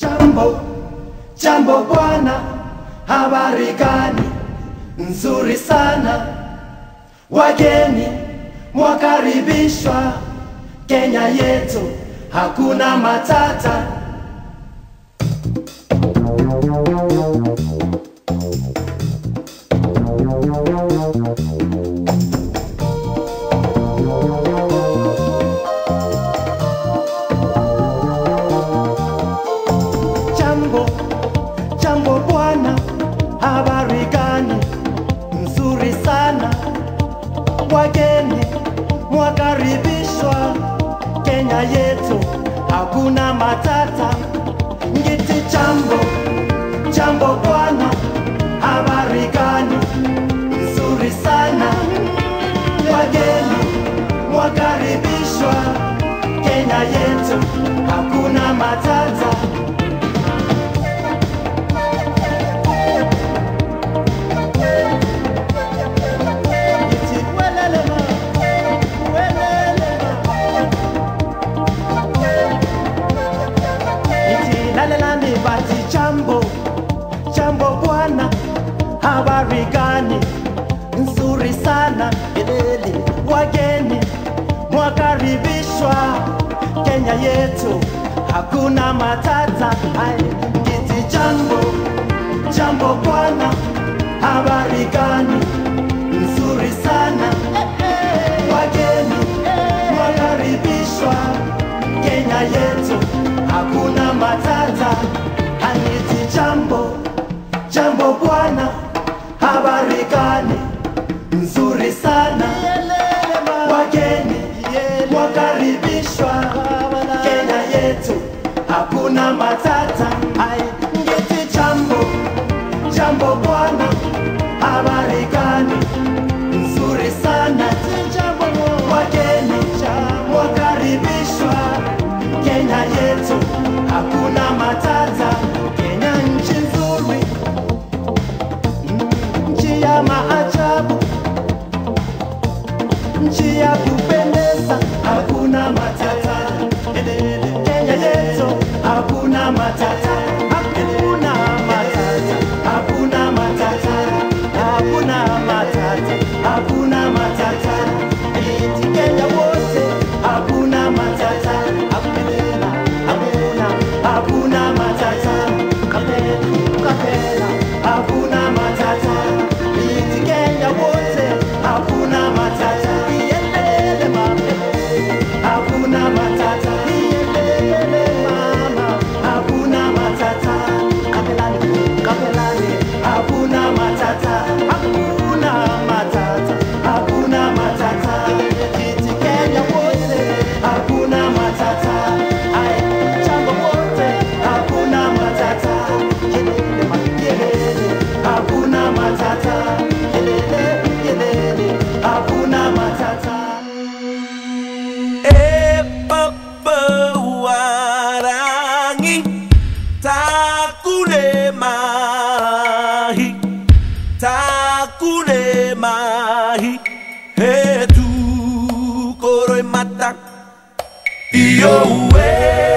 Jambo, jambo bwana, habari gani? Nzuri sana. Wageni mwakaribishwa, Kenya yetu hakuna matata. yetu hakuna Kenya yetu hakuna matata. Kiti jambo jambo, bwana, habari gani? Nzuri sana wageni wakaribishwa Kenya yetu, hakuna matata. Aniti jambo jambo, bwana, habari gani? Nzuri sana kuna matata. Ai ngeti chambo chambo bwana. Habari gani? Nzuri sana. Wageni wakaribishwa. Kenya yetu hakuna matata. your way.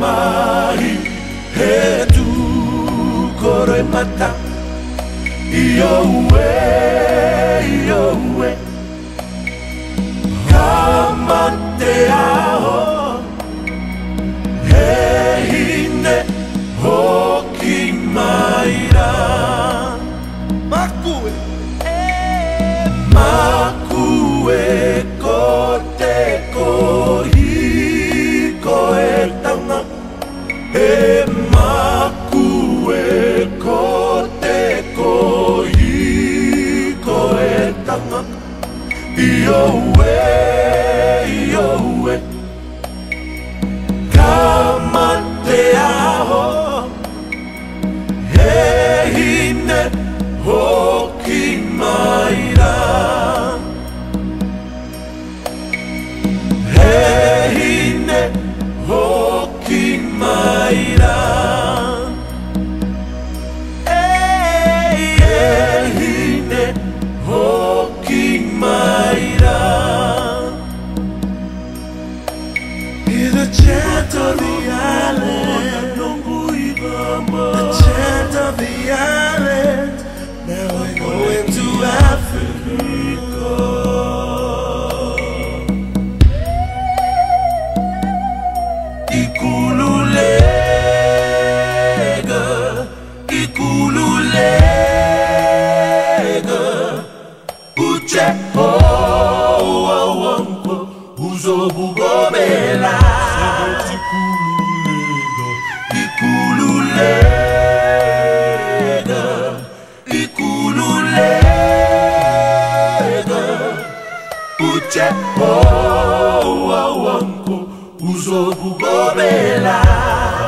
mari he tu koremata i o Oh. tozobugomela ikululeda ikululeda uche owawanko uzobugomela oh, oh, oh,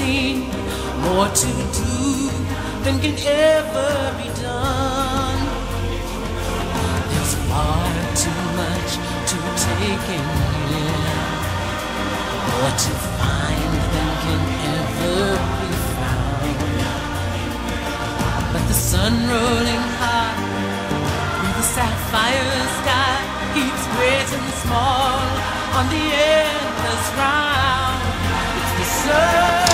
seen, more to do than can ever be done. There's far too much to take in here. More to find than can ever be found. But the sun rolling high through the sapphire sky keeps great and small on the endless round. It's the sun.